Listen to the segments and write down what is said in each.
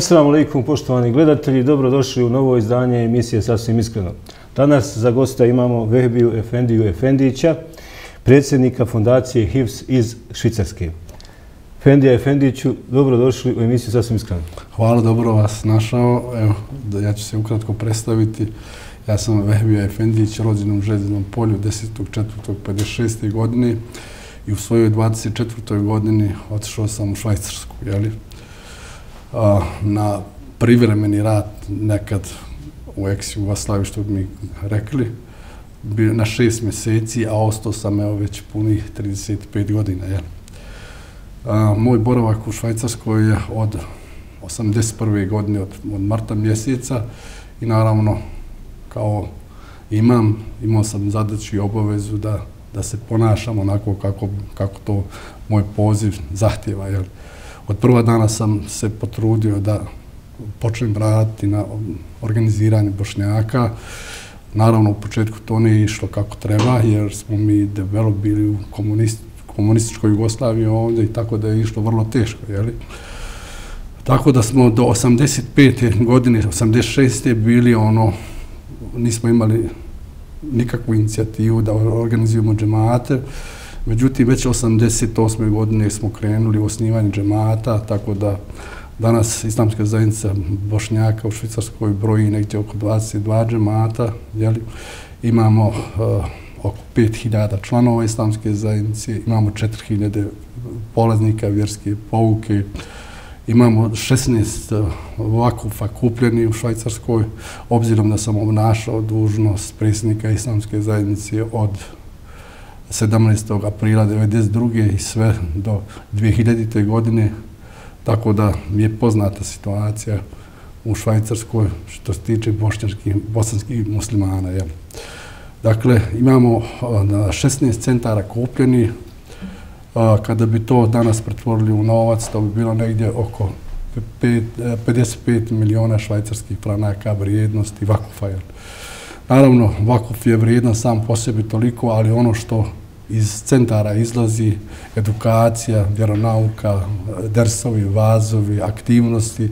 Assalamu alaikum, poštovani gledatelji, dobrodošli u novo izdanje emisije Sasvim iskreno. Danas za gosta imamo Vehbiju Efendiju Efendića, predsjednika fondacije HIVS iz Švicarske. Efendija Efendiću, dobrodošli u emisiju Sasvim iskreno. Hvala, dobro vas našao. Evo, da ja ću se ukratko predstaviti. Ja sam Vehbija Efendić, rođen u Žezdinom polju 10.4.56. godine i u svojoj 24. godini otišao sam u Švajcarsku, jeli? Na privremeni rad nekad u ex-Jugoslaviji, što bi mi rekli, na šest mjeseci, a ostao sam evo već punih 35 godina. Jel? A, moj boravak u Švajcarskoj je od 81. godine, od, od marta mjeseca i naravno kao imam, imao sam zadaću i obavezu da, da se ponašam onako kako, kako to moj poziv zahtjeva. Jel? Od prva dana sam se potrudio da počnem raditi na organiziranju Bošnjaka. Naravno, u početku to nije išlo kako treba, jer smo mi debelo bili u komunist, komunističkoj Jugoslaviji ovdje i tako da je išlo vrlo teško. Jeli? Tako da smo do 85. godine, 86. bili ono, nismo imali nikakvu inicijativu da organizujemo džemate. Međutim, već 88. godine smo krenuli u osnivanje džemata, tako da danas islamska zajednica Bošnjaka u Švicarskoj broji negdje oko 22 džemata. Jeli? Imamo uh, oko 5000 članova islamske zajednice, imamo 4000 polaznika vjerske pouke, imamo 16 eh, vakufa kupljeni u Švajcarskoj, obzirom da sam obnašao dužnost predsjednika islamske zajednice od 17. aprila 1992. i sve do 2000. godine, tako da mi je poznata situacija u Švajcarskoj što se tiče bošnjačkih, bosanskih muslimana. Jel. Dakle, imamo 16 centara kupljeni. Kada bi to danas pretvorili u novac, to bi bilo negdje oko 55 e, miliona švajcarskih franaka vrijednosti vakufa. Naravno, vakuf je vrijedan sam po sebi toliko, ali ono što iz centara izlazi edukacija, vjeronauka, dersovi, vazovi, aktivnosti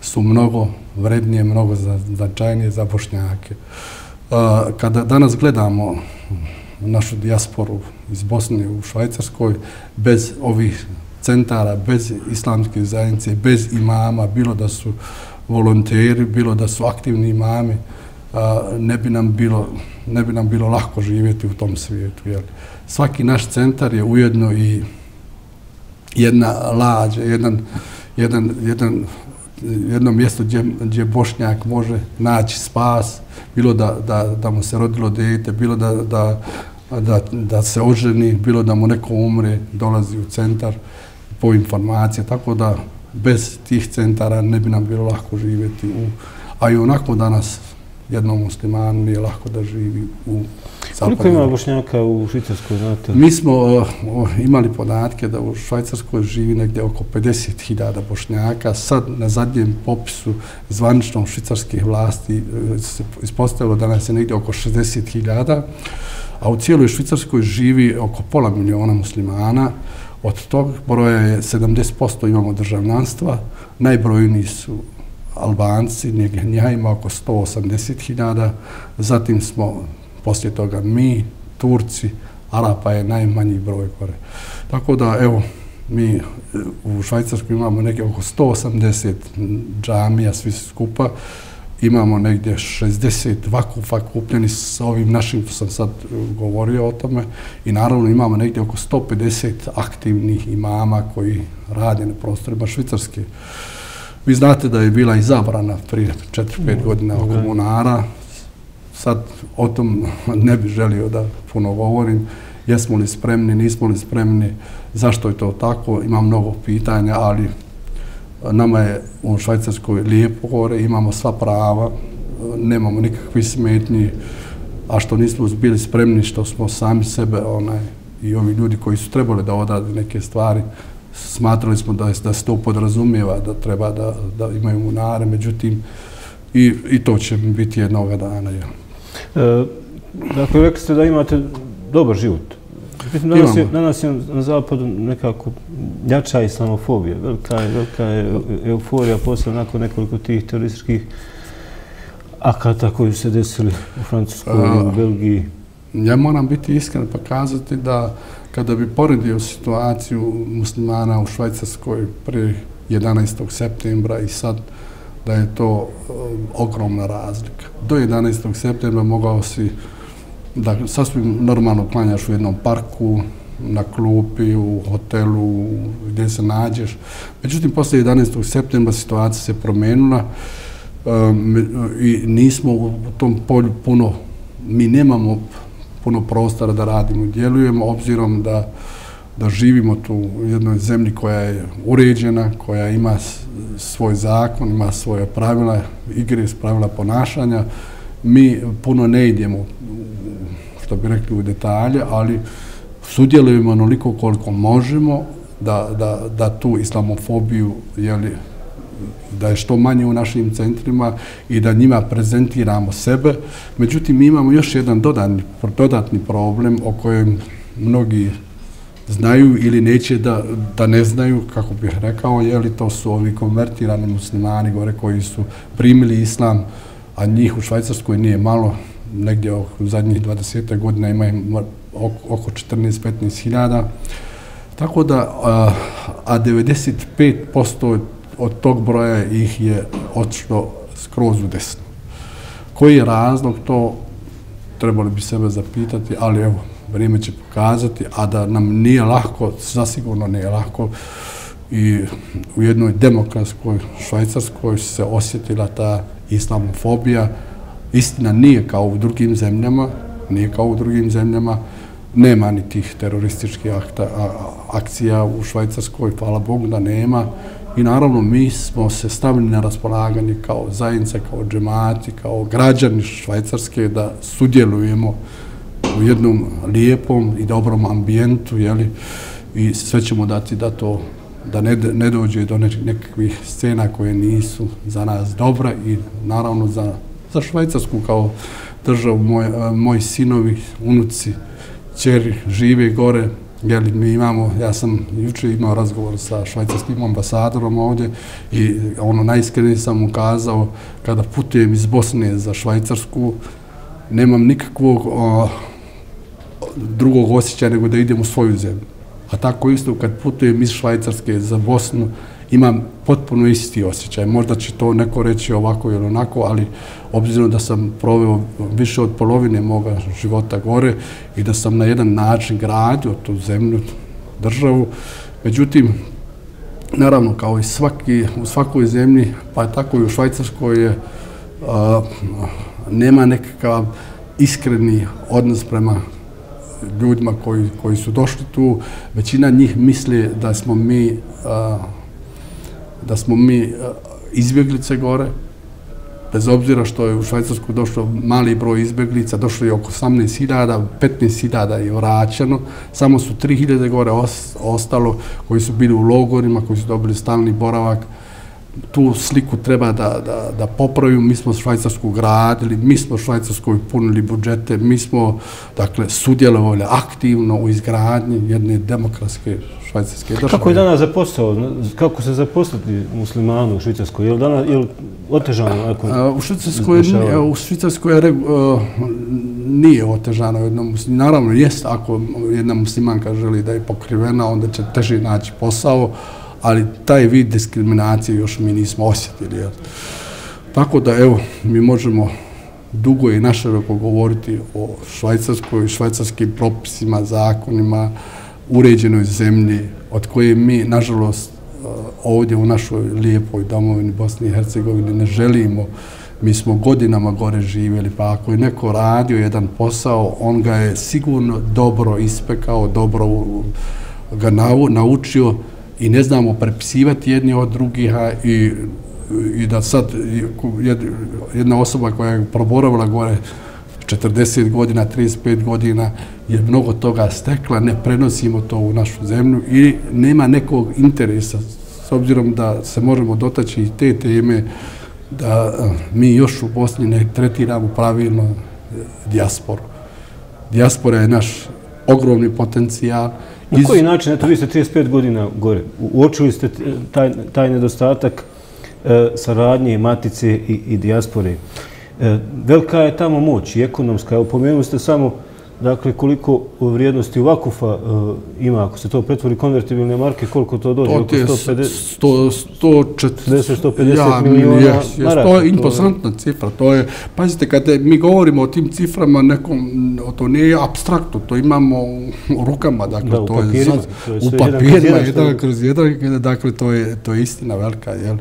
su mnogo vrednije, mnogo značajnije za bošnjake. E, kada danas gledamo našu dijasporu iz Bosne u Švajcarskoj, bez ovih centara, bez islamske zajednice, bez imama, bilo da su volonteri, bilo da su aktivni imami, ne bi nam bilo, ne bi nam bilo lahko živjeti u tom svijetu. Jel? Svaki naš centar je ujedno i jedna lađa, jedan, jedan, jedan, jedno mjesto gdje, gdje Bošnjak može naći spas, bilo da, da, da mu se rodilo dete, bilo da, da, da, da se oženi, bilo da mu neko umre, dolazi u centar po informacije, tako da bez tih centara ne bi nam bilo lahko živjeti u a i onako danas jednom muslimanu nije lako da živi u Koliko ima bošnjaka u Švicarskoj, znate? Mi smo uh, imali podatke da u Švajcarskoj živi negdje oko 50.000 bošnjaka. Sad na zadnjem popisu zvaničnom švicarskih vlasti uh, se ispostavilo da nas je negdje oko 60.000, a u cijeloj Švicarskoj živi oko pola miliona muslimana. Od tog broja je 70% imamo državnanstva, najbrojniji su Albanci, njega ima oko 180.000, zatim smo poslije toga mi, Turci, Arapa je najmanji broj gore. Tako da, evo, mi u Švajcarskoj imamo neke oko 180 džamija, svi skupa, imamo negdje 60 vakufa kupljeni s ovim našim, sam sad govorio o tome, i naravno imamo negdje oko 150 aktivnih imama koji rade na prostorima Švicarske. Vi znate da je bila i zabrana prije 4-5 godina oko komunara. Sad o tom ne bih želio da puno govorim. Jesmo li spremni, nismo li spremni, zašto je to tako? Ima mnogo pitanja, ali nama je u Švajcarskoj lijepo gore, imamo sva prava, nemamo nikakvi smetnji, a što nismo bili spremni, što smo sami sebe onaj, i ovi ljudi koji su trebali da odrade neke stvari, smatrali smo da, da se to podrazumijeva, da treba da, da imaju munare, međutim, i, i to će biti jednog dana. Ja. E, dakle, rekli ste da imate dobar život. Mislim, danas, je, danas je na zapadu nekako jača islamofobija, velika je, velika je euforija posle nakon nekoliko tih terorističkih akata koji se desili u Francuskoj i u Belgiji. Ja moram biti iskren pa kazati da kada bi poredio situaciju muslimana u Švajcarskoj prije 11. septembra i sad da je to um, ogromna razlika. Do 11. septembra mogao si da sasvim normalno klanjaš u jednom parku, na klupi, u hotelu, gdje se nađeš. Međutim, posle 11. septembra situacija se promenila um, i nismo u tom polju puno, mi nemamo puno prostora da radimo i djelujemo, obzirom da, da živimo tu u jednoj zemlji koja je uređena, koja ima svoj zakon, ima svoje pravila igre, pravila ponašanja. Mi puno ne idemo, što bi rekli, u detalje, ali sudjelujemo onoliko koliko možemo da, da, da tu islamofobiju jeli, da je što manje u našim centrima i da njima prezentiramo sebe. Međutim, mi imamo još jedan dodatni, dodatni problem o kojem mnogi znaju ili neće da, da ne znaju, kako bih rekao, je li to su ovi konvertirani muslimani gore koji su primili islam, a njih u Švajcarskoj nije malo, negdje u zadnjih 20. godina ima oko 14-15 hiljada. Tako da, a 95% od tog broja ih je otišlo skroz u desno. Koji je razlog to, trebali bi sebe zapitati, ali evo, vrijeme će pokazati, a da nam nije lahko, zasigurno nije lahko, i u jednoj demokratskoj švajcarskoj se osjetila ta islamofobija. Istina nije kao u drugim zemljama, nije kao u drugim zemljama, nema ni tih terorističkih akta, akcija u Švajcarskoj, hvala Bogu da nema. I naravno mi smo se stavili na raspolaganje kao zajednice, kao džemati, kao građani Švajcarske da sudjelujemo u jednom lijepom i dobrom ambijentu, jeli, i sve ćemo dati da to da ne, ne dođe do nekakvih scena koje nisu za nas dobra i naravno za, za Švajcarsku kao državu, moj, moji sinovi, unuci, čeri žive gore, Jeli, mi imamo, ja sam juče imao razgovor sa švajcarskim ambasadorom ovdje i ono najiskrenije sam mu kazao kada putujem iz Bosne za Švajcarsku nemam nikakvog o, drugog osjećaja nego da idem u svoju zemlju. A tako isto kad putujem iz Švajcarske za Bosnu imam potpuno isti osjećaj. Možda će to neko reći ovako ili onako, ali obzirom da sam proveo više od polovine moga života gore i da sam na jedan način gradio tu zemlju, državu, međutim, naravno, kao i svaki, u svakoj zemlji, pa tako i u Švajcarskoj je, a, nema nekakav iskreni odnos prema ljudima koji, koji su došli tu. Većina njih misli da smo mi a, da smo mi e, izbjeglice gore, bez obzira što je u Švajcarsku došlo mali broj izbjeglica, došlo je oko 18.000, 15.000 je vraćano, samo su 3.000 gore ostalo koji su bili u logorima, koji su dobili stalni boravak, tu sliku treba da, da, da popravimo. Mi smo Švajcarsku gradili, mi smo Švajcarskoj punili budžete, mi smo dakle, sudjelovali aktivno u izgradnji jedne demokratske švajcarske države. Kako je danas zaposlao, kako se zaposliti muslimanu u Švajcarskoj? Je li danas je li otežano? Ako u Švajcarskoj, u Švajcarskoj je, uh, nije otežano. Jedno, naravno, jest ako jedna muslimanka želi da je pokrivena, onda će teže naći posao, ali taj vid diskriminacije još mi nismo osjetili. Jel? Tako da, evo, mi možemo dugo i našaroko govoriti o švajcarskoj, švajcarskim propisima, zakonima, uređenoj zemlji, od koje mi, nažalost, eh, ovdje u našoj lijepoj domovini Bosni i Hercegovini ne želimo. Mi smo godinama gore živjeli, pa ako je neko radio jedan posao, on ga je sigurno dobro ispekao, dobro ga naučio, i ne znamo prepisivati jedni od drugih i, i da sad jedna osoba koja je proboravila gore 40 godina, 35 godina je mnogo toga stekla, ne prenosimo to u našu zemlju i nema nekog interesa s obzirom da se možemo dotaći i te teme da eh, mi još u Bosni ne tretiramo pravilno eh, dijasporu. Dijaspora je naš ogromni potencijal. Na koji način, eto vi ste 35 godina gore, uočili ste taj, taj nedostatak e, saradnje matice i, i dijaspore. E, velika je tamo moć i ekonomska. Evo, pomenuli ste samo Dakle, koliko vrijednosti vakufa uh, ima, ako se to pretvori konvertibilne marke, koliko to dođe? To je 140-150 ja, milijuna yes, yes, To je imposantna cifra. To je, pazite, kada mi govorimo o tim ciframa, nekom, to nije abstraktno, to imamo u rukama. Dakle, da, u to papirima. Je, u papirima, jedan kroz jedan, dakle, to je, to je istina velika. Jel?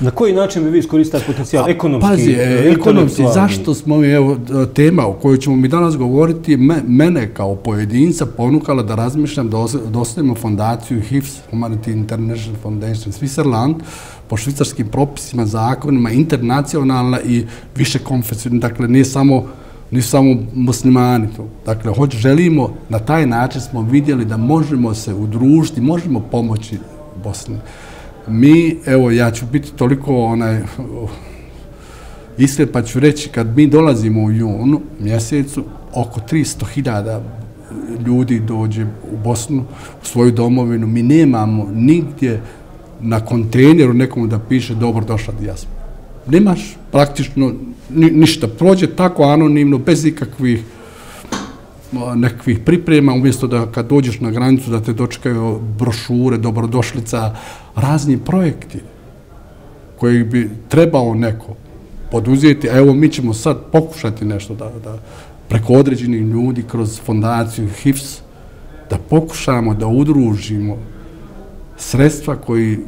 Na koji način bi vi iskoristali potencijal ekonomski? Pazi, e, ekonomski, zašto smo mi, evo, tema o kojoj ćemo mi danas govoriti, me, mene kao pojedinca ponukala da razmišljam da dostavimo fondaciju HIFS, Humanity International Foundation Switzerland, po švicarskim propisima, zakonima, internacionalna i više konfesionalna, dakle, nije samo ni samo muslimani to. Dakle, hoć, želimo, na taj način smo vidjeli da možemo se udružiti, možemo pomoći Bosni mi, evo, ja ću biti toliko onaj, iskren pa ću reći, kad mi dolazimo u junu mjesecu, oko 300.000 ljudi dođe u Bosnu, u svoju domovinu, mi nemamo nigdje na kontejneru nekomu da piše dobro došla dijaspora. Nemaš praktično ništa. Prođe tako anonimno, bez ikakvih nekakvih priprema, umjesto da kad dođeš na granicu da te dočekaju brošure, dobrodošlica, razni projekti koji bi trebao neko poduzeti, a evo mi ćemo sad pokušati nešto da, da preko određenih ljudi kroz fondaciju HIFS da pokušamo da udružimo sredstva koji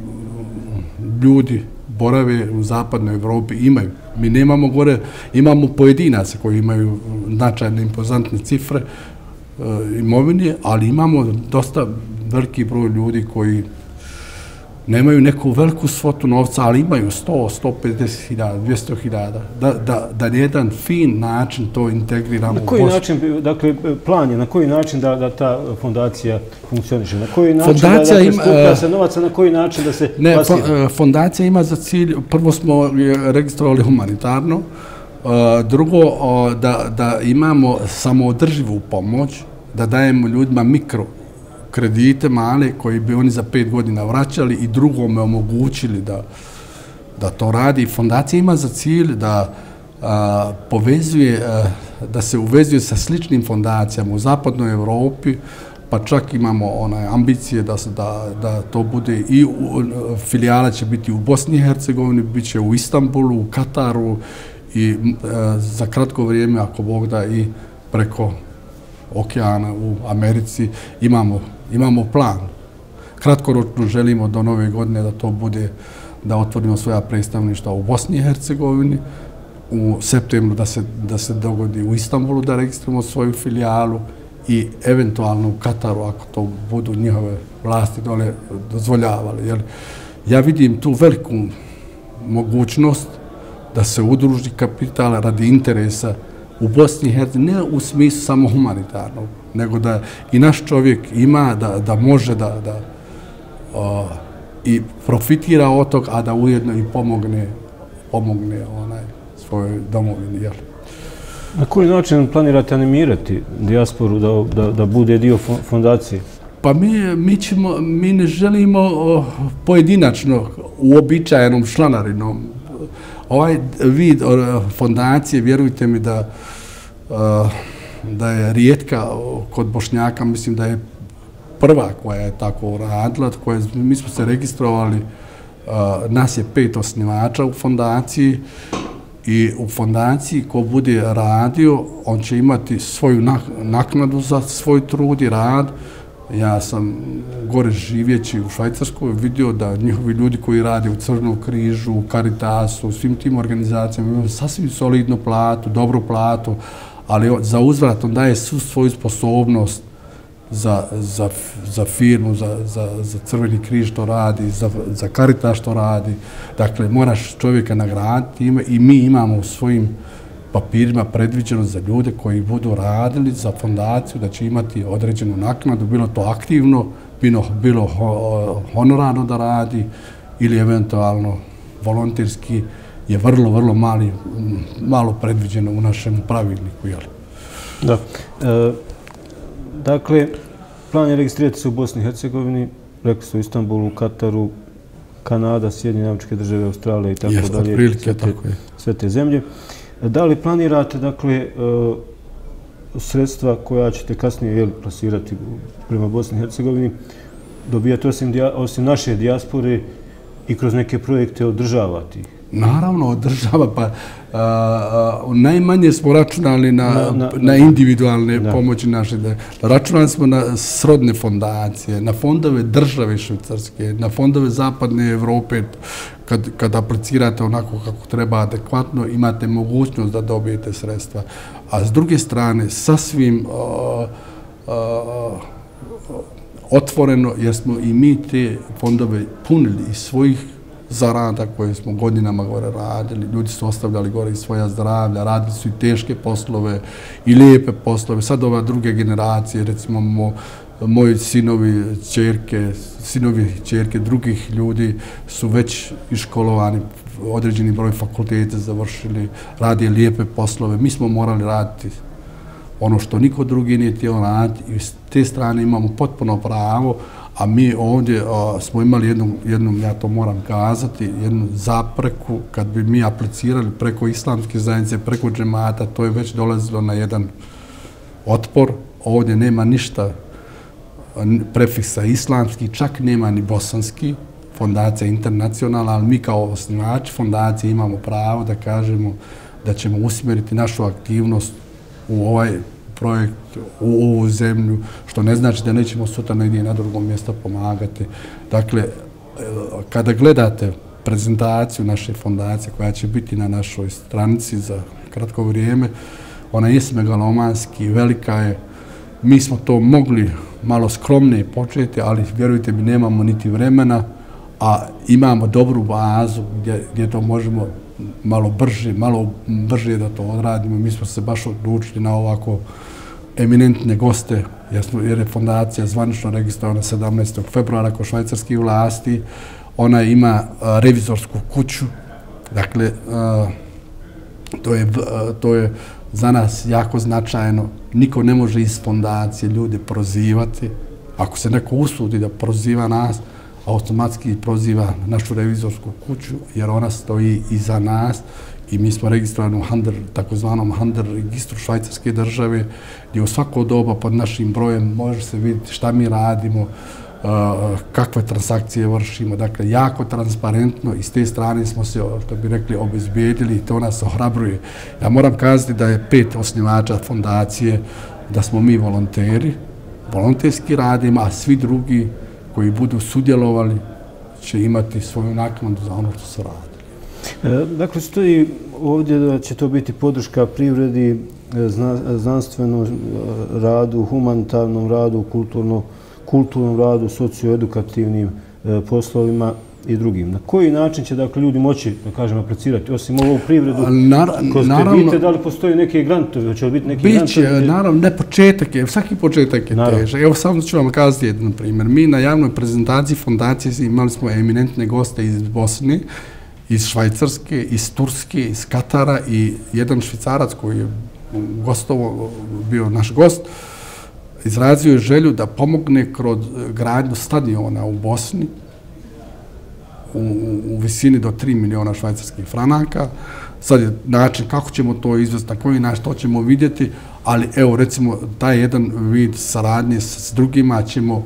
ljudi borave u zapadnoj Evropi imaju. Mi nemamo gore, imamo pojedinaca koji imaju značajne impozantne cifre e, imovine, ali imamo dosta veliki broj ljudi koji nemaju neku veliku svotu novca, ali imaju 100, 150 hiljada, 200 hiljada, da, da, da jedan fin način to integriramo. Na koji način, dakle, plan je, na koji način da, da ta fondacija funkcioniše? Na koji način fondacija da dakle, ima, skuplja se novaca, na koji način da se ne, plasira? Fondacija ima za cilj, prvo smo registrovali humanitarno, drugo, da, da imamo samoodrživu pomoć, da dajemo ljudima mikro kredite male koji bi oni za pet godina vraćali i drugome omogućili da, da to radi. Fondacija ima za cilj da a, povezuje, a, da se uvezuje sa sličnim fondacijama u zapadnoj Evropi, pa čak imamo one ambicije da, se, da, da to bude i u, filijala će biti u Bosni i Hercegovini, bit će u Istanbulu, u Kataru i a, za kratko vrijeme, ako Bog da, i preko okeana u Americi imamo imamo plan. Kratkoročno želimo do nove godine da to bude da otvorimo svoja predstavništva u Bosni i Hercegovini, u septembru da se, da se dogodi u Istanbulu da registrujemo svoju filijalu i eventualno u Kataru ako to budu njihove vlasti dole dozvoljavali. Jel? ja vidim tu veliku mogućnost da se udruži kapital radi interesa u Bosni i Hercegovini, ne u smislu samo humanitarnog, nego da i naš čovjek ima da, da može da, da o, i profitira od tog, a da ujedno i pomogne, pomogne onaj svojoj domovini. Jel? Na koji način planirate animirati dijasporu da, da, da bude dio fondacije? Pa mi, mi, ćemo, mi ne želimo o, pojedinačno u običajenom članarinom. Ovaj vid o, fondacije, vjerujte mi da o, da je rijetka kod Bošnjaka, mislim da je prva koja je tako radila, koja je, mi smo se registrovali, uh, nas je pet osnivača u fondaciji i u fondaciji ko bude radio, on će imati svoju naknadu za svoj trud i rad. Ja sam gore živjeći u Švajcarskoj vidio da njihovi ljudi koji rade u Crnom križu, u Caritasu, u svim tim organizacijama imaju sasvim solidnu platu, dobru platu, ali za uzvrat on daje svu svoju sposobnost za, za, za firmu, za, za, za crveni križ što radi, za, za karita što radi. Dakle, moraš čovjeka nagraditi ime i mi imamo u svojim papirima predviđeno za ljude koji budu radili za fondaciju da će imati određenu naknadu, bilo to aktivno, bilo, bilo honorarno da radi ili eventualno volonterski je vrlo, vrlo mali, malo predviđeno u našem pravilniku. Jel? Da. E, dakle, plan je registrirati se u Bosni i Hercegovini, rekli ste u Istanbulu, Kataru, Kanada, Sjedinje američke države, Australije i tako Jeste, dalje. otprilike sve te- tako je. Sve te zemlje. Da li planirate, dakle, e, sredstva koja ćete kasnije jel, plasirati prema Bosni i Hercegovini, dobijati osim, osim naše dijaspore i kroz neke projekte održavati ih? Naravno, država, pa a, a, najmanje smo računali na, Na- na, na- individualne pomoći naše. Računali smo na srodne fondacije, na fondove države švicarske, na fondove zapadne Evrope. Kad, kad aplicirate onako kako treba adekvatno, imate mogućnost da dobijete sredstva. A s druge strane, sasvim a, a, otvoreno, jer smo i mi te fondove punili iz svojih zarada koje smo godinama gore radili. Ljudi su ostavljali gore i svoja zdravlja, radili su i teške poslove i lijepe poslove. Sad ova druge generacije, recimo mo, moji sinovi, čerke, sinovi, čerke drugih ljudi su već iškolovani, određeni broj fakulteta završili, radi lijepe poslove. Mi smo morali raditi ono što niko drugi nije htio raditi i s te strane imamo potpuno pravo, a mi ovdje a, smo imali jednu, jednu, ja to moram kazati, jednu zapreku kad bi mi aplicirali preko islamske zajednice, preko džemata, to je već dolazilo na jedan otpor. Ovdje nema ništa prefiksa islamski, čak nema ni bosanski, fondacija internacionalna, ali mi kao osnivači fondacije imamo pravo da kažemo da ćemo usmjeriti našu aktivnost u ovaj projekt, u ovu zemlju, što ne znači da nećemo sutra negdje na drugom mjestu pomagati. Dakle, kada gledate prezentaciju naše fondacije koja će biti na našoj stranici za kratko vrijeme, ona je megalomanski, velika je, mi smo to mogli malo skromnije početi, ali vjerujte mi, nemamo niti vremena, a imamo dobru bazu gdje, gdje to možemo malo brže, malo brže da to odradimo. Mi smo se baš odlučili na ovako eminentne goste, jer, smo, jer je fondacija zvanično registrovana 17. februara kod švajcarskih vlasti. Ona ima a, revizorsku kuću, dakle, a, to je, to je za nas jako značajno. Niko ne može iz fondacije ljude prozivati. Ako se neko usudi da proziva nas, automatski proziva našu revizorsku kuću, jer ona stoji iza nas i mi smo registrovani u Handel, takozvanom Handel registru švajcarske države, gdje u svako doba pod našim brojem može se vidjeti šta mi radimo, kakve transakcije vršimo. Dakle, jako transparentno i s te strane smo se, što bi rekli, obezbijedili i to nas ohrabruje. Ja moram kazati da je pet osnivača fondacije, da smo mi volonteri, volonterski radimo, a svi drugi koji budu sudjelovali će imati svoju naknadu za ono što se radi. E, Dakle, stoji ovdje da će to biti podrška privredi, e, zna, znanstvenom e, radu, humanitarnom radu, kulturno, kulturnom radu, socioedukativnim e, poslovima i drugim. Na koji način će dakle, ljudi moći, da kažem, aplicirati, osim ovo u privredu, Nar, kroz naravno, kredite, da li postoji neke grantovi, hoće li biti neki Biće, grantovi? naravno, ne početak je, svaki početak je Naravno. težak. Evo samo ću vam kazati jedan primjer. Mi na javnoj prezentaciji fondacije imali smo eminentne goste iz Bosne, iz Švajcarske, iz Turske, iz Katara i jedan švicarac koji je gostovo bio naš gost, izrazio je želju da pomogne kroz gradnju stadiona u Bosni, u, u, visini do 3 miliona švajcarskih franaka. Sad je način kako ćemo to izvesti, na koji način to ćemo vidjeti, ali evo recimo taj jedan vid saradnje s, s drugima ćemo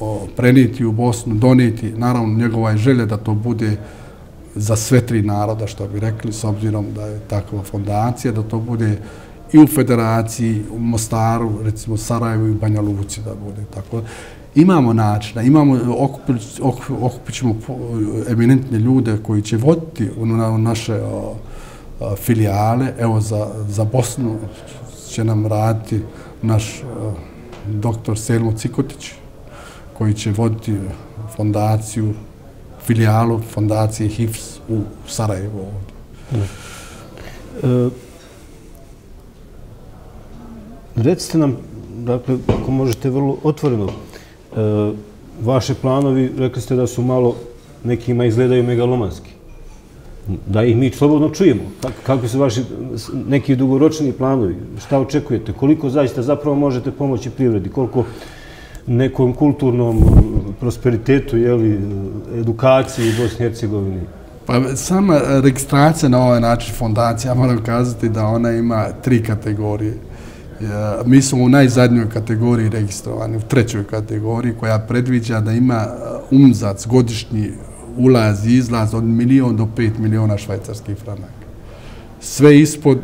o, prenijeti u Bosnu, donijeti, naravno njegova je želja da to bude za sve tri naroda, što bi rekli, s obzirom da je takva fondacija, da to bude i u federaciji, u Mostaru, recimo Sarajevu i Banja Luci da bude tako. Imamo načina, imamo, okupit, okupit, ćemo eminentne ljude koji će voditi u, na, u naše o, o, filijale. Evo, za, za Bosnu će nam raditi naš o, doktor Selmo Cikotić, koji će voditi fondaciju, filijalu fondacije HIFS u Sarajevu ovdje. E, recite nam, dakle, ako možete vrlo otvoreno, e, vaše planovi, rekli ste da su malo, nekima izgledaju megalomanski. da ih mi slobodno čujemo. Kako su vaši neki dugoročni planovi? Šta očekujete? Koliko zaista zapravo možete pomoći privredi? Koliko nekom kulturnom prosperitetu, jeli, edukaciji u Bosni i Hercegovini? Pa sama registracija na ovaj način fondacija, moram kazati da ona ima tri kategorije. Mi smo u najzadnjoj kategoriji registrovani, u trećoj kategoriji koja predviđa da ima uh, umzac godišnji ulaz i izlaz od milijon do pet miliona švajcarskih franaka. Sve ispod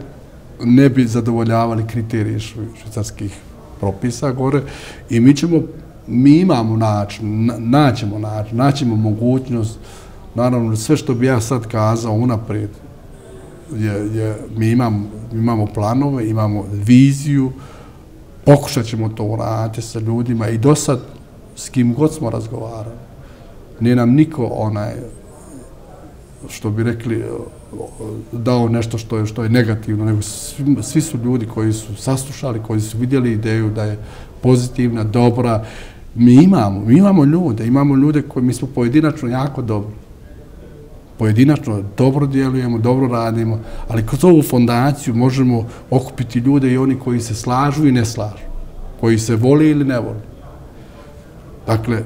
ne bi zadovoljavali kriterije švajcarskih propisa gore i mi ćemo, mi imamo način, naćemo način, naćemo mogućnost, naravno sve što bi ja sad kazao unaprijed, je, je, mi imamo, imamo planove, imamo viziju, pokušat ćemo to uraditi sa ljudima i do sad s kim god smo razgovarali, nije nam niko onaj, što bi rekli, dao nešto što je, što je negativno, nego svi, svi su ljudi koji su saslušali, koji su vidjeli ideju da je pozitivna, dobra. Mi imamo, mi imamo ljude, imamo ljude koji mi smo pojedinačno jako dobri. Pojedinačno dobro djelujemo, dobro radimo, ali kroz ovu fondaciju možemo okupiti ljude i oni koji se slažu i ne slažu, koji se voli ili ne voli. Dakle,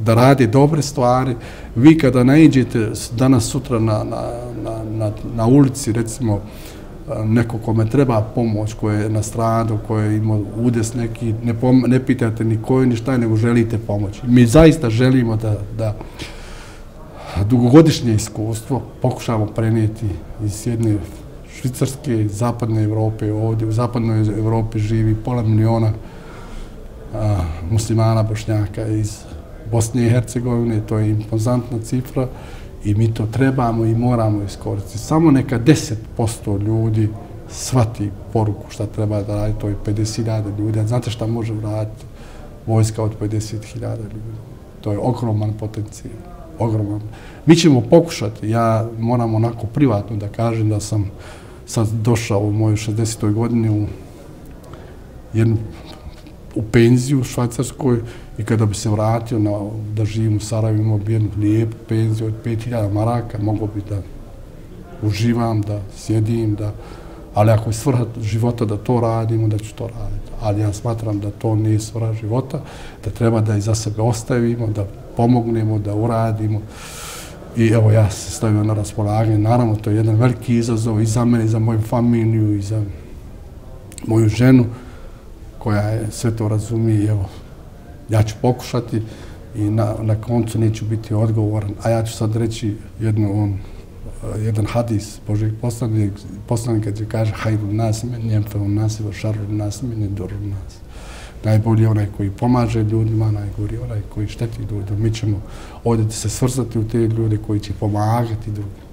da radi dobre stvari. Vi kada najđete danas sutra na, na, na, na, na ulici, recimo, neko kome treba pomoć, koje je na stradu, koje ima udes neki, ne, pom ne pitate ni koju ni šta, nego želite pomoć. Mi zaista želimo da, da dugogodišnje iskustvo pokušamo prenijeti iz jedne švicarske, zapadne Evrope ovdje. U zapadnoj Evropi živi pola miliona a, muslimana, bošnjaka iz Bosne i Hercegovine, to je impozantna cifra i mi to trebamo i moramo iskoristiti. Samo neka 10% ljudi svati poruku šta treba da radi, to je 50.000 ljudi. Znate šta može vratiti vojska od 50.000 ljudi? To je ogroman potencijal. Ogroman. Mi ćemo pokušati, ja moram onako privatno da kažem da sam sad došao u mojoj 60. godini u jednu u penziju u Švajcarskoj i kada bi se vratio na, da živim u Sarajevo, imao bi jednu lijepu penziju od 5000 maraka, mogo bi da uživam, da sjedim, da, ali ako je svrha života da to radimo, da ću to raditi. Ali ja smatram da to nije svrha života, da treba da i za sebe ostavimo, da pomognemo, da uradimo. I evo ja se stavio na raspolaganje. Naravno, to je jedan veliki izazov i za mene, i za moju familiju, i za moju ženu koja je sve to razumije. Evo, ja ću pokušati i na, na koncu neću biti odgovoran. A ja ću sad reći jednu, on, jedan hadis Božeg poslanika, poslanika gdje kaže hajdu nas men, njemfe u on nas, šaru nas men, ne doru nas. Najbolji je onaj koji pomaže ljudima, najgori je onaj koji šteti ljudima. Mi ćemo ovdje se svrzati u te ljude koji će pomagati drugim.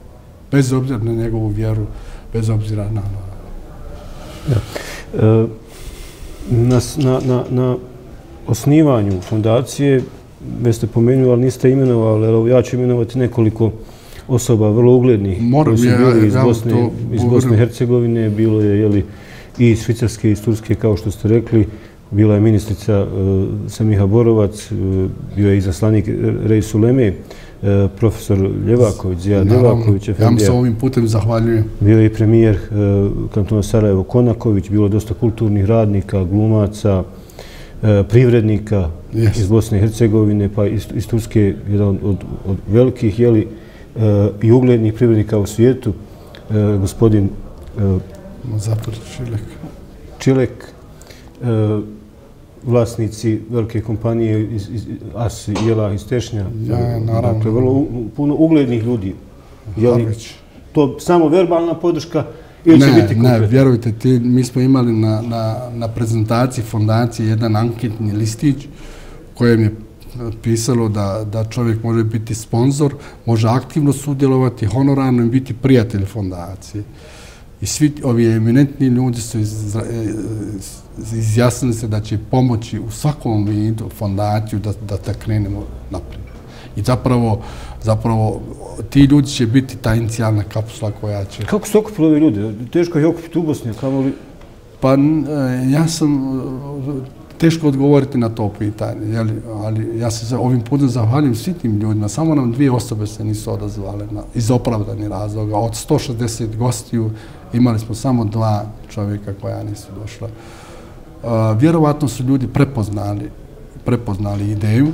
Bez obzira na njegovu vjeru, bez obzira na... na... Ja. E, na, na, na osnivanju fondacije, već ste pomenuli, ali niste imenovali, ali ja ću imenovati nekoliko osoba vrlo uglednih Moram, koji su bili iz, Bosne, iz Bosne i Hercegovine, bilo je jeli, i iz Švicarske i iz Turske, kao što ste rekli, bila je ministrica uh, Samiha Borovac, uh, bio je izaslanik Rej Suleme, uh, profesor Ljevaković, Zija Ljevaković. Ja vam se ovim putem zahvaljujem. Bio je i premijer kantona Sarajevo Konaković, bilo dosta kulturnih radnika, glumaca, E, privrednika iz Bosne i Hercegovine, pa iz Turske, jedan od velikih jeli, e, i uglednih privrednika u svijetu, e, gospodin Zapor Čilek. Čilek, vlasnici velike kompanije iz As Jela iz Tešnja. Ja, naravno. Dakle, vrlo puno uglednih ljudi. Jeli, to samo verbalna podrška, Ili ne, će biti? Ne, vjerujte, ti, mi smo imali na, na, na prezentaciji fondacije jedan anketni listić kojem je pisalo da, da čovjek može biti sponsor, može aktivno sudjelovati, honorarno i biti prijatelj fondacije. I svi ovi eminentni ljudi su iz, izjasnili se da će pomoći u svakom vidu fondaciju da, da te krenemo naprijed. I zapravo, zapravo ti ljudi će biti ta inicijalna kapsula koja će... Kako su okupili ovi ljudi? Teško je okupiti u Bosni, kamo li... Pa ja sam teško odgovoriti na to pitanje, jeli, ali ja se za ovim putem zahvaljujem svim tim ljudima. Samo nam dvije osobe se nisu odazvale na, iz opravdanih razloga. Od 160 gostiju imali smo samo dva čovjeka koja nisu došla. Uh, vjerovatno su ljudi prepoznali, prepoznali ideju,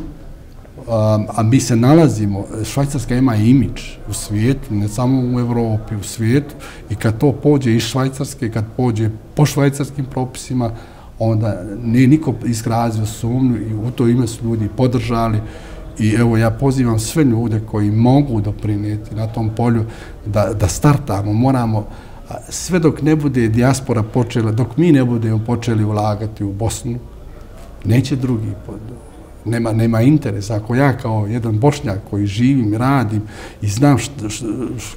Um, a mi se nalazimo, Švajcarska ima imidž u svijetu, ne samo u Evropi, u svijetu, i kad to pođe iz Švajcarske, kad pođe po švajcarskim propisima, onda nije niko izgrazio sumnju i u to ime su ljudi podržali. I evo ja pozivam sve ljude koji mogu doprinijeti na tom polju da, da startamo, moramo sve dok ne bude dijaspora počela, dok mi ne budemo počeli ulagati u Bosnu, neće drugi nema, nema interesa. Ako ja kao jedan bošnjak koji živim, radim i znam što, što,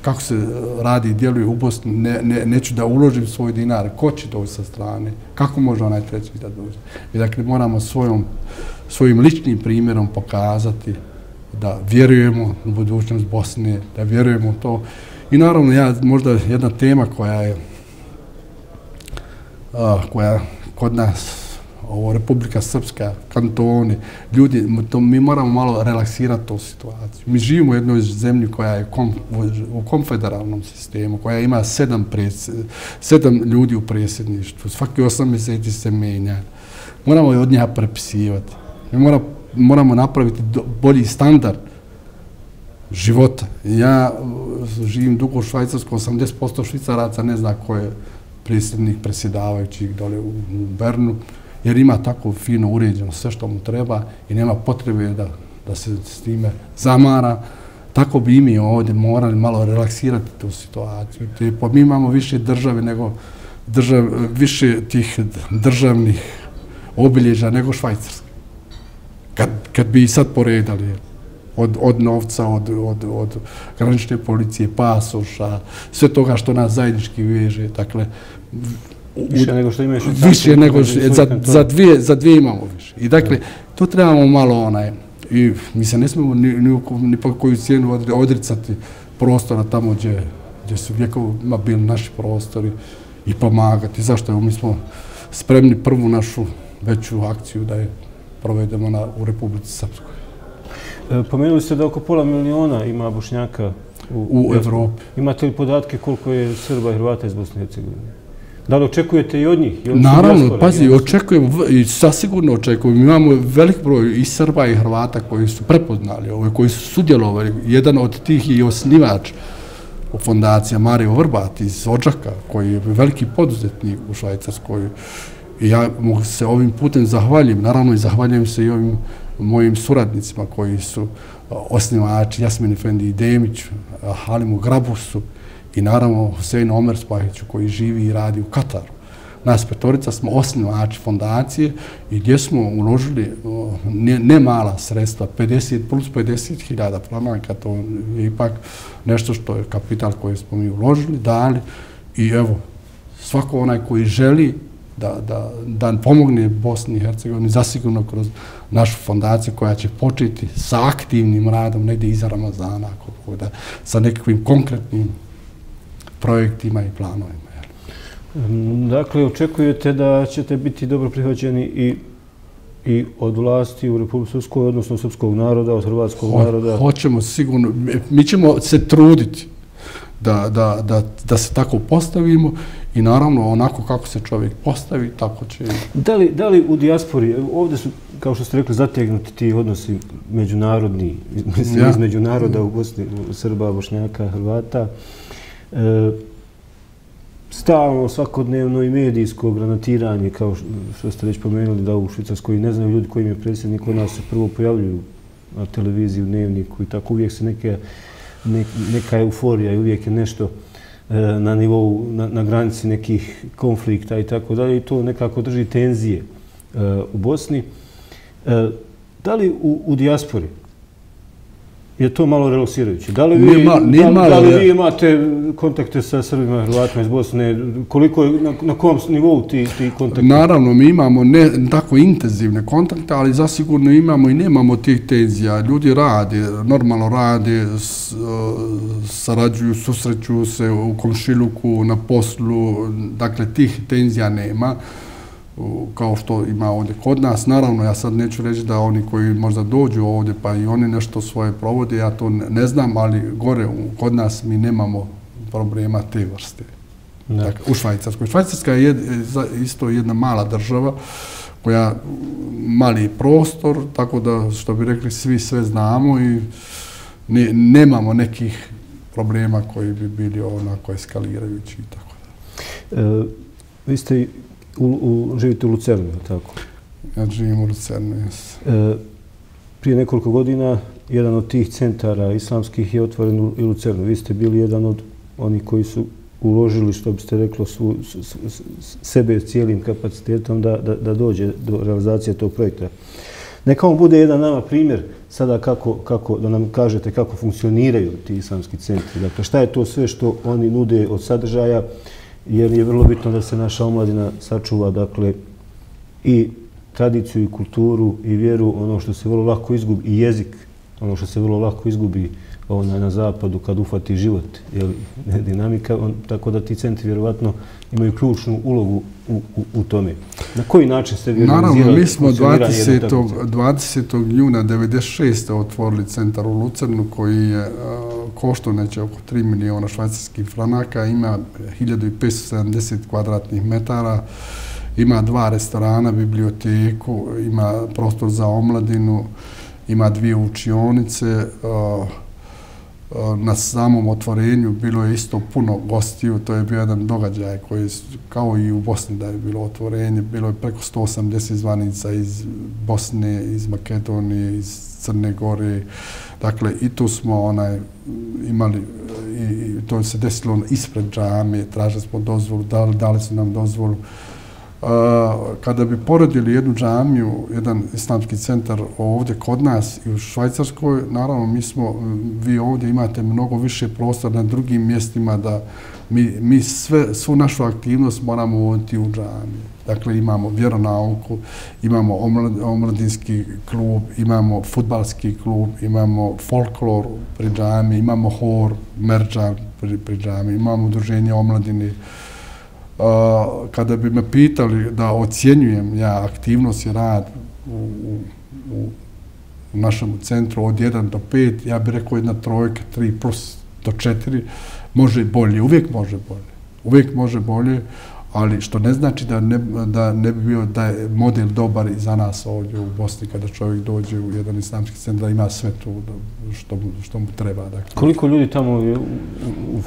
kako se radi i djeluje u Bosni, ne, ne, neću da uložim svoj dinar. Ko će doći sa strane? Kako može onaj treći da dođe? I dakle, moramo svojom, svojim ličnim primjerom pokazati da vjerujemo u budućnost Bosne, da vjerujemo u to. I naravno, ja, možda jedna tema koja je a, koja kod nas ovo Republika Srpska, kantoni, ljudi, to mi moramo malo relaksirati tu situaciju. Mi živimo u jednoj zemlji koja je kom, u konfederalnom sistemu, koja ima sedam, pres, sedam ljudi u predsjedništvu, svaki osam mjeseci se menja. Moramo je od njeha prepisivati. Mi mora, moramo napraviti do, bolji standard života. Ja uh, živim dugo u Švajcarsku, 80% švicaraca ne zna ko je predsjednik, predsjedavajući dole u, u Bernu jer ima tako fino uređeno sve što mu treba i nema potrebe da, da se s time zamara. Tako bi i mi ovdje morali malo relaksirati tu situaciju. Te, mi imamo više države nego držav, više tih državnih obilježa nego Švajcarske. Kad, kad bi i sad poredali od, od novca, od, od, od granične policije, pasoša, sve toga što nas zajednički veže. Dakle, Više nego što imaš Više nego što, za, za, dvije, za dvije imamo više. I dakle, to trebamo malo onaj, i mi se ne smemo ni, ni, ni po koju cijenu odricati prostora tamo gdje, gdje su vjekovima bili naši prostori i pomagati. Zašto? Evo, mi smo spremni prvu našu veću akciju da je provedemo na, u Republici Srpskoj. E, pomenuli ste da oko pola miliona ima bošnjaka u, u Evropi. Imate li podatke koliko je Srba i Hrvata iz Bosne i Hercegovine? Da li očekujete i od njih? I Naravno, pazi, očekujem i sasigurno očekujem. Imamo velik broj i Srba i Hrvata koji su prepoznali ove, koji su sudjelovali. Jedan od tih je osnivač u fondacija Mario Vrbat iz Ođaka, koji je veliki poduzetnik u Švajcarskoj. I ja mogu se ovim putem zahvaljujem. Naravno i zahvaljujem se i ovim mojim suradnicima koji su osnivači Jasmin Efendi i Demić, Halimu Grabusu, i naravno Husein Omer Spahiću koji živi i radi u Kataru. Nas petorica smo osnivači fondacije i gdje smo uložili ne, ne mala sredstva, 50 plus 50 hiljada franaka, to je ipak nešto što je kapital koji smo mi uložili, dali i evo, svako onaj koji želi da, da, da pomogne Bosni i Hercegovini, zasigurno kroz našu fondaciju koja će početi sa aktivnim radom negdje iza Ramazana, da, sa nekakvim konkretnim projektima i planovima. Dakle, očekujete da ćete biti dobro prihvaćeni i i od vlasti u Republike Srpskoj, odnosno srpskog naroda, od hrvatskog Ho, naroda? Hoćemo sigurno. Mi ćemo se truditi da, da, da, da se tako postavimo i naravno onako kako se čovjek postavi, tako će... Da li, da li u dijaspori, ovdje su, kao što ste rekli, zategnuti ti odnosi međunarodni, mislim, ja. između naroda u Bosni, Srba, Bošnjaka, Hrvata, E, stalno, svakodnevno i medijsko granatiranje, kao što ste već pomenuli, da u Švicarskoj ne znaju ljudi koji im je predsjednik, od nas se prvo pojavljuju na televiziji, u dnevniku i tako uvijek se neke, neka euforija i uvijek je nešto e, na nivou, na, na granici nekih konflikta i tako dalje i to nekako drži tenzije e, u Bosni. E, da li u, u dijaspori, je to malo relaksirajuće. Da li vi, nije ma, nije da, malo, da li vi imate kontakte sa Srbima i Hrvatima iz Bosne? Koliko je, na, na kom nivou ti, ti kontakte? Naravno, mi imamo ne tako intenzivne kontakte, ali zasigurno imamo i nemamo tih tenzija. Ljudi rade, normalno rade, s, sarađuju, susreću se u komšiluku, na poslu, dakle, tih tenzija nema. Kao što ima ovdje kod nas. Naravno, ja sad neću reći da oni koji možda dođu ovdje pa i oni nešto svoje provode, ja to ne znam, ali gore kod nas mi nemamo problema te vrste. Dakle, u Švajcarskoj. Švajcarska je isto jedna mala država koja mali prostor, tako da što bi rekli svi sve znamo i ne, nemamo nekih problema koji bi bili onako eskalirajući i tako da. E, vi ste u, u, živite u Lucernu, tako? Ja živim u Lucernu, jes. E, prije nekoliko godina jedan od tih centara islamskih je otvoren u Lucernu. Vi ste bili jedan od onih koji su uložili, što biste reklo, su, su, su, sebe cijelim kapacitetom da, da, da dođe do realizacije tog projekta. Neka on bude jedan nama primjer sada kako, kako, da nam kažete kako funkcioniraju ti islamski centri. Dakle, šta je to sve što oni nude od sadržaja, jer je vrlo bitno da se naša omladina sačuva, dakle, i tradiciju i kulturu i vjeru, ono što se vrlo lako izgubi, i jezik, ono što se vrlo lako izgubi onaj, na zapadu kad ufati život, je dinamika, on, tako da ti centri vjerovatno imaju ključnu ulogu u, u, u tome. Na koji način ste vi Naravno, mi smo 20. 20. juna 96. otvorili centar u Lucernu koji je košto neće oko 3 miliona švajcarskih franaka, ima 1570 kvadratnih metara, ima dva restorana, biblioteku, ima prostor za omladinu, ima dvije učionice, Eh, na samom otvorenju bilo je isto puno gostiju, to je bio jedan događaj koji kao i u Bosni da je bilo otvorenje, bilo je preko 180 zvanica iz Bosne, iz Makedonije, iz Crne Gore, dakle i tu smo onaj imali i to se desilo ispred džame, tražili smo dozvolu, dali, dali su nam dozvolu, kada bi poredili jednu džamiju, jedan islamski centar ovdje kod nas i u Švajcarskoj, naravno mi smo, vi ovdje imate mnogo više prostora na drugim mjestima da mi, mi sve, svu našu aktivnost moramo uvoditi u džamiju. Dakle, imamo vjeronauku, imamo omladinski klub, imamo futbalski klub, imamo folklor pri džami, imamo hor, merđan pri, pri džami, imamo udruženje omladine, kada bi me pitali da ocjenjujem ja aktivnost i rad u, u, u našem centru od 1 do 5, ja bih rekao jedna trojka, 3 plus do 4, može bolje, uvijek može bolje. Uvijek može bolje, ali što ne znači da ne, da ne bi bio da je model dobar i za nas ovdje u Bosni kada čovjek dođe u jedan islamski centar ima sve tu što, što mu treba. Dakle. Koliko ljudi tamo je u,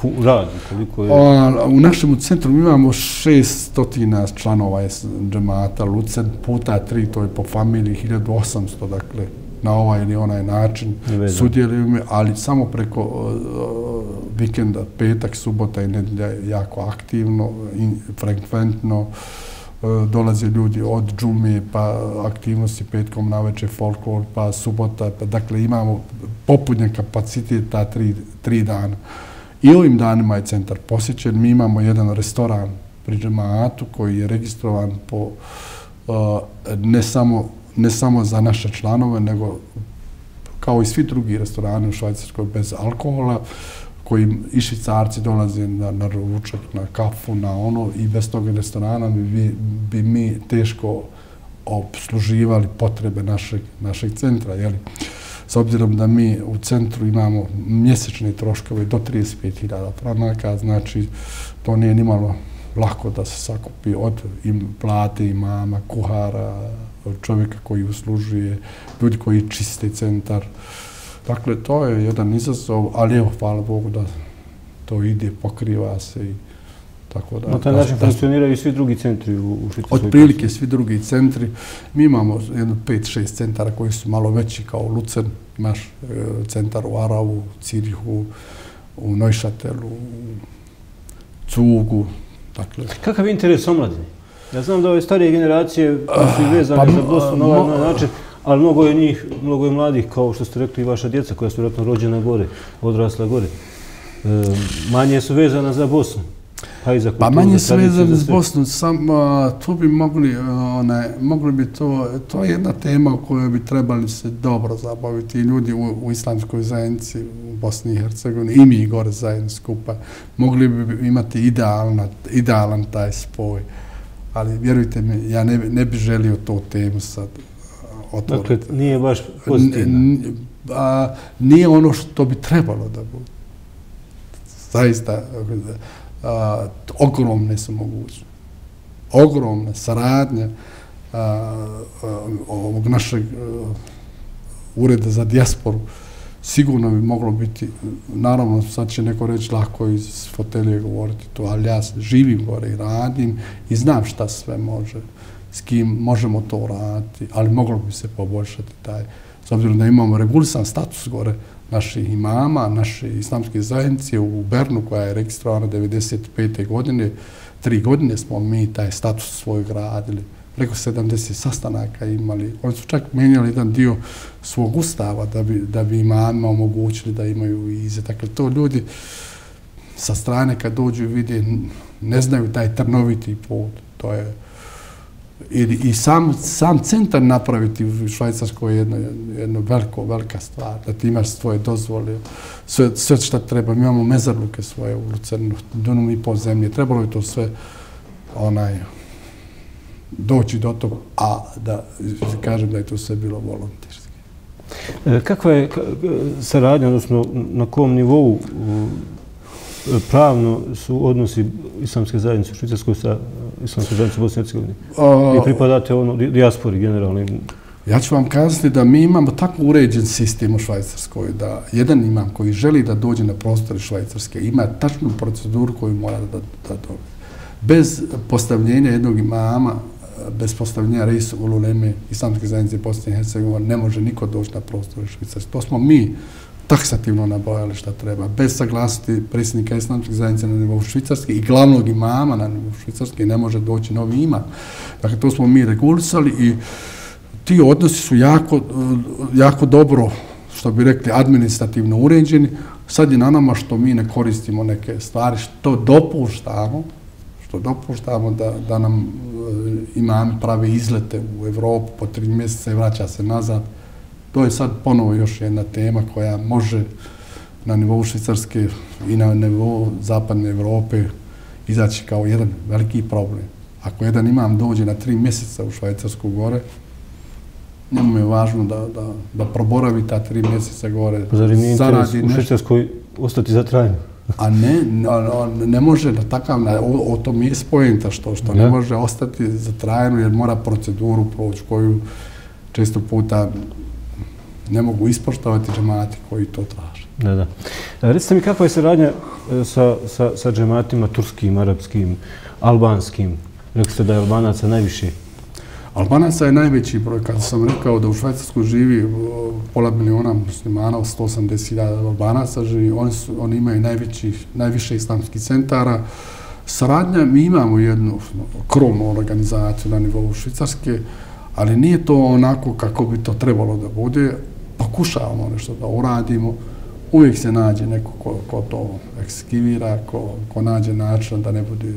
u, u radu? Koliko je... O, u našem centru imamo 600 članova džemata, Lucen puta tri, to je po familiji 1800, dakle na ovaj ili onaj način sudjeluju me, ali samo preko uh, vikenda, petak, subota i nedelja jako aktivno, in, frekventno uh, dolaze ljudi od džume pa aktivnosti petkom na večer, folklor pa subota, pa, dakle imamo popudnjen kapacitet ta tri, tri dana. I ovim danima je centar posjećen, mi imamo jedan restoran pri džemaatu koji je registrovan po uh, ne samo ne samo za naše članove, nego kao i svi drugi restorani u Švajcarskoj bez alkohola, koji i švicarci dolaze na, na ručak, na kafu, na ono, i bez toga restorana bi, bi mi teško obsluživali potrebe našeg, našeg centra. Jeli? S obzirom da mi u centru imamo mjesečne troškove do 35.000 franaka, znači to nije nimalo lako da se sakupi od im plate imama, kuhara, čovjeka koji uslužuje, ljudi koji čiste centar. Dakle, to je jedan izazov, ali evo, hvala Bogu da to ide, pokriva se i tako da... Na taj način funkcioniraju i svi drugi centri u, u Švicarskoj? Od prilike svi drugi centri. Mi imamo jedno pet, šest centara koji su malo veći kao Lucen, imaš e, centar u Aravu, u Cirihu, u Neušatelu, u Cugu, dakle... Kakav je interes omladine? Ja znam da ove starije generacije su vezane pa, za Bosnu na ovaj način, ali mnogo je njih, mnogo je mladih, kao što ste rekli i vaša djeca koja su vjerojatno rođena gore, odrasla gore. E, manje su vezana za Bosnu. Pa, i za kulturu, pa manje su vezane za Bosnu, sam, a, tu bi mogli, one, mogli bi to, to je jedna tema o kojoj bi trebali se dobro zabaviti ljudi u, u islamskoj zajednici u Bosni i Hercegovini i mi gore zajedno skupa. Mogli bi imati idealna, idealan taj spoj ali vjerujte mi, ja ne, ne bih želio to temu sad otvoriti. Dakle, nije baš pozitivno. A, nije ono što bi trebalo da bude. Zaista, a, ogromne su mogućnosti. Ogromna saradnja a, a, ovog našeg a, ureda za dijasporu sigurno bi moglo biti, naravno sad će neko reći lako iz fotelje govoriti to, ali ja živim gore i radim i znam šta sve može, s kim možemo to raditi, ali moglo bi se poboljšati taj, s obzirom da imamo regulisan status gore naših imama, naše islamske zajednice u Bernu koja je registrovana 1995. godine, tri godine smo mi taj status svoj gradili, preko 70 sastanaka imali. Oni su čak menjali jedan dio svog ustava da bi, da bi imama omogućili da imaju vize. Dakle, to ljudi sa strane kad dođu i vide, ne znaju taj trnoviti put. To je, i, i sam, sam centar napraviti u Švajcarskoj je jedno, jedno veliko, velika stvar, da ti imaš svoje dozvole, sve, sve što treba. Mi imamo mezarluke svoje u Lucernu, dunum i po zemlje. Trebalo je to sve onaj, doći do toga, a da kažem da je to sve bilo volonterski. E, kakva je saradnja, odnosno na kom nivou pravno su odnosi islamske zajednice u Švicarskoj sa islamske zajednice u Bosni i Hercegovini? I pripadate ono dijaspori generalno? Ja ću vam kazati da mi imamo tako uređen sistem u Švajcarskoj da jedan imam koji želi da dođe na prostore Švajcarske ima tačnu proceduru koju mora da, da dobije. Bez postavljenja jednog imama bez postavljenja reisa u Luleme islamske zajednice Bosne i Hercegovine ne može niko doći na prostor Švicarske. To smo mi taksativno nabojali šta treba, bez saglasiti predsjednika islamske zajednice na nivou Švicarske i glavnog imama na nivou Švicarske ne može doći novi imam. Dakle, to smo mi regulisali i ti odnosi su jako, jako dobro, što bi rekli, administrativno uređeni. Sad je na nama što mi ne koristimo neke stvari, što dopuštamo, što dopuštamo da, da nam e, imami prave izlete u Evropu po tri mjeseca i vraća se nazad. To je sad ponovo još jedna tema koja može na nivou Švicarske i na nivou zapadne Evrope izaći kao jedan veliki problem. Ako jedan imam dođe na tri mjeseca u Švajcarsku gore, njemu je važno da, da, da proboravi ta tri mjeseca gore. Pa zar nije interes u Švajcarskoj ostati za trajno? A ne, ne može na takav, o, o tom je spojenta što, što ne. može ostati za trajno jer mora proceduru proći koju često puta ne mogu ispoštovati džemati koji to traže. Da, da. E, recite mi kakva je saradnja e, sa, sa, sa džematima turskim, arapskim, albanskim? Rekli ste da je albanaca najviše Albanaca je najveći broj, kada sam rekao da u Švajcarsku živi pola miliona muslimana, 180.000 Albanaca živi, oni, su, oni imaju najveći, najviše islamskih centara. Saradnja, mi imamo jednu ono, krovnu organizaciju na nivou Švicarske, ali nije to onako kako bi to trebalo da bude. Pokušavamo nešto da uradimo. Uvijek se nađe neko ko, ko to ekskivira, ko, ko nađe način da ne bude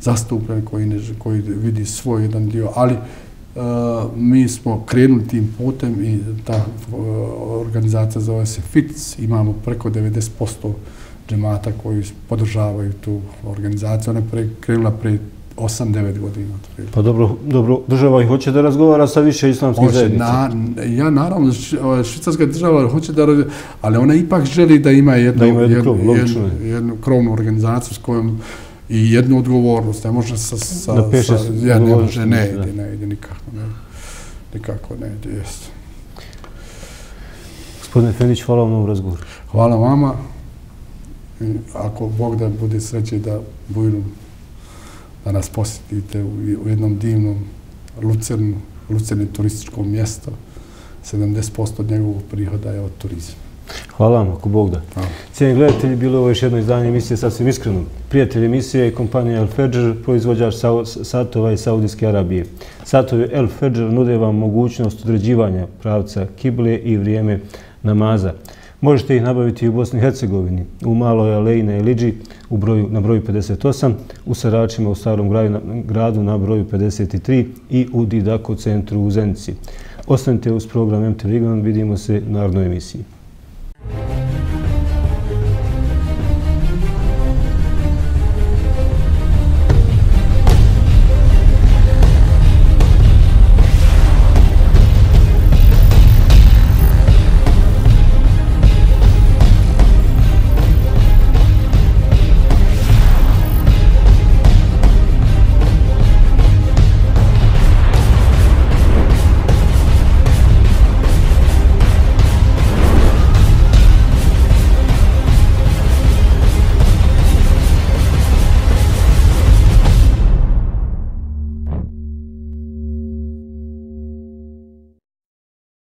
zastupljen, koji, ne, koji vidi svoj jedan dio, ali mi smo krenuli tim putem i ta uh, organizacija zove se FITS, imamo preko 90% džemata koji podržavaju tu organizaciju. Ona je krenula pre 8-9 godina. Pa dobro, dobro, država i hoće da razgovara sa više islamskih zajednica. Na, ja naravno, švicarska država hoće da razgovara, ali ona ipak želi da ima jednu, da ima jednu, jednu, jednu, jednu krovnu organizaciju s kojom i jednu odgovornost. Ne može sa... sa, da sa ja, ne može, ne ide, ne ide nikako. Ne, nikako ne ide, jest. Gospodine Fendić, hvala vam na razgovor. Hvala vama. I ako Bog da bude sreće da budu da nas posjetite u, u jednom divnom Lucernu, Lucerni turističkom mjesto, 70% od njegovog prihoda je od turizma. Hvala vam, ako Bog da. Cijeni gledatelji, bilo je ovo još jedno izdanje emisije sasvim iskreno. Prijatelj emisije je kompanija El Fedger, proizvođač satova iz Saudijske Arabije. Satovi El Fedger nude vam mogućnost određivanja pravca kible i vrijeme namaza. Možete ih nabaviti u Bosni i Hercegovini, u Maloj Aleji na Eliđi u broju, na broju 58, u Saračima u Starom gradu na, gradu na broju 53 i u Didako centru u Zenici. Ostanite uz program MTV Vidimo se na narodnoj emisiji.